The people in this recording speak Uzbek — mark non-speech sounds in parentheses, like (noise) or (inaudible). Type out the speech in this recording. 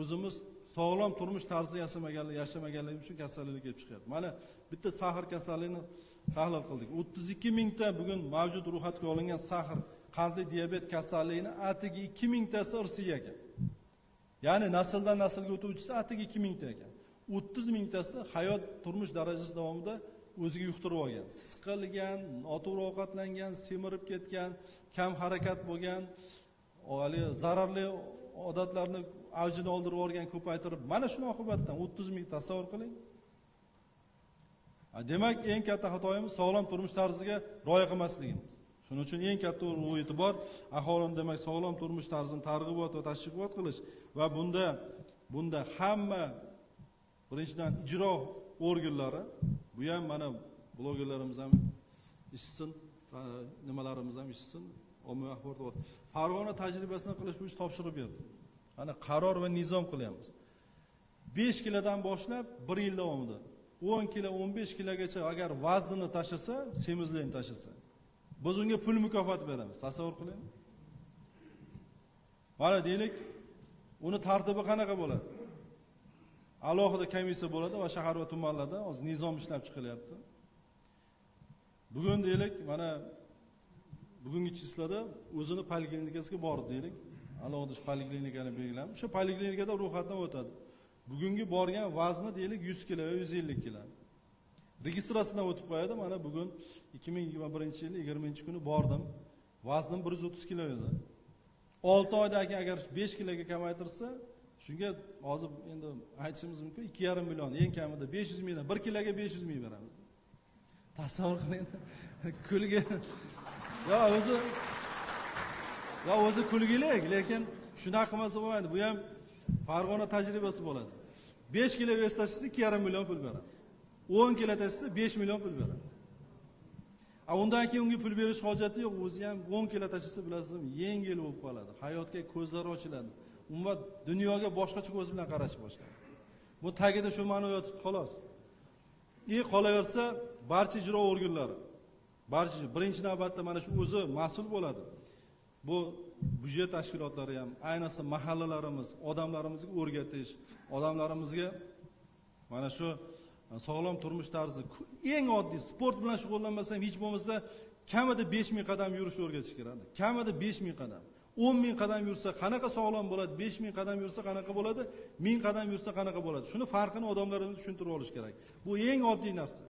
o'zimiz sog'lom turmush tarzi yashamagan yashamaganligi uchun kasalliklar kelib chiqyapti. Mana bitta sahr kasalligini tahlil qildik. o'ttiz ikki mingta bugun mavjud ro'yxatga olingan sahr qandli diabet kasalligini atigi ikki mingtasi irsiy ekan. Ya'ni nasldan naslga o'tuvchisi atigi ikki mingta ekan. o'ttiz mingtasi hayot turmush darajasi davomida o'ziga yuqtirib olgan siqilgan noto'g'ri ovqatlangan semirib ketgan kam harakat bo'lgan haligi zararli odatlarni avjini oldirib yuborgan ko'paytirib mana shuni oqibatidan o'ttiz ming tasavvur qiling. Demak eng katta xatoyimiz sog'lom turmush tarziga rioya qilmasligimiz shuning uchun eng katta e'tibor aholini demak sog'lom turmush tarzini targ'ibot va tashviqot qilish va bunda bunda hamma birinchidan ijro organlari bu ham mana blogerlarimiz ham ishsin nimalarimiz ham ishsin ommaviy axborot farg'ona tajribasini qilish bo'yicha topshiriq berdi. Mana qaror va nizom qilyapmiz. Besh kilodan boshlab bir yil davomida o'n kilo o'n besh kilogacha agar vaznini tashlasa semizlikni tashlasa biz unga pul mukofoti beramiz. Tasavvur qiling. Mana deylik uni tartibi qanaqa bo'ladi? Alohida komissiya bo'ladi va shahar va tumanlarda hozir nizom ishlab chiqilyapti. Bugun deylik mana bugungi chislada o'zini poliklinikasiga bordi deylik. Alohida shu poliklinikani belgilab o'sha poliklinikada ro'yxatdan o'tadi. Bugungi borgan vazni deylik yuz kilo yuz ellik kilo. Registratsiyadan o'tib qo'yadi. Mana bugun ikki ming yigirma birinchi yil yigirmanchi kuni bordim. Vaznim bir yuz o'ttiz kilo edi. Olti oydan keyin agar besh kiloga kamaytirsa shunga hozir endi aytishimiz mumkin ikki yarim million eng kamida besh yuz mingdan bir kiloga besh yuz ming beramiz. Tasavvur qiling (laughs) kulgi yo o'zi yo o'zi kulgilik lekin shunaqa qilmasa bo'lmaydi. Bu ham farg'ona tajribasi bo'ladi. Besh kilo vес tashlasa ikki yarim million pul beramiz o'n kilo tashlasa besh million pul beramiz a undan keyin unga pul berish hojati yo'q. O'zi ham o'n kilo tashlasa bilasizmi yengil bo'lib qoladi. Hayotga ko'zlari ochiladi. Umuman dunyoga boshqacha ko'z bilan qarashni boshlaydi bu tagida shu ma'no yotibdi xolos. И qolaversa barcha ijro organlari barcha birinchi navbatda mana shu o'zi mas'ul bo'ladi. Bu byudjet tashkilotlari ham ayniqsa mahallalarimiz odamlarimizga o'rgatish odamlarimizga mana shu e, sog'lom turmush tarzi eng oddiy sport bilan shug'ullanmasa ham hech bo'lmasa kamida besh ming qadam yurishni o'rgatish kerak kamida besh ming qadam. o'n ming qadam yursa qanaqa sog'lom bo'ladi besh ming qadam yursa qanaqa bo'ladi ming qadam yursa qanaqa bo'ladi? Shuni farqini odamlarimiz tushuntirib olish kerak. Bu eng oddiy narsa.